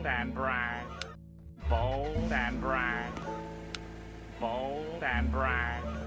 Bold and bright. Bold and bright. Bold and bright.